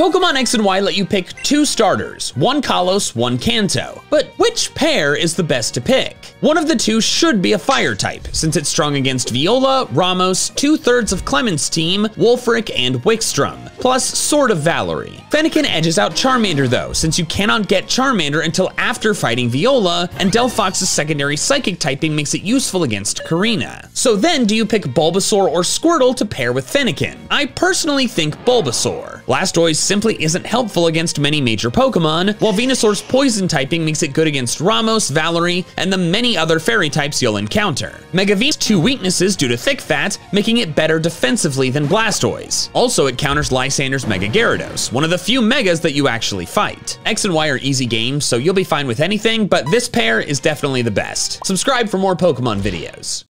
Pokemon X and Y let you pick two starters, one Kalos, one Kanto. But which pair is the best to pick? One of the two should be a fire type, since it's strong against Viola, Ramos, two-thirds of Clemont's team, Wulfric, and Wikstrom, plus Sword of Valerie. Fennekin edges out Charmander though, since you cannot get Charmander until after fighting Viola, and Delphox's secondary psychic typing makes it useful against Korrina. So then do you pick Bulbasaur or Squirtle to pair with Fennekin? I personally think Bulbasaur. Blastoise simply isn't helpful against many major Pokemon, while Venusaur's poison typing makes it good against Ramos, Valerie, and the many other fairy types you'll encounter. Mega V's two weaknesses due to thick fat, making it better defensively than Blastoise. Also, it counters Lysandre's Mega Gyarados, one of the few Megas that you actually fight. X and Y are easy games, so you'll be fine with anything, but this pair is definitely the best. Subscribe for more Pokemon videos.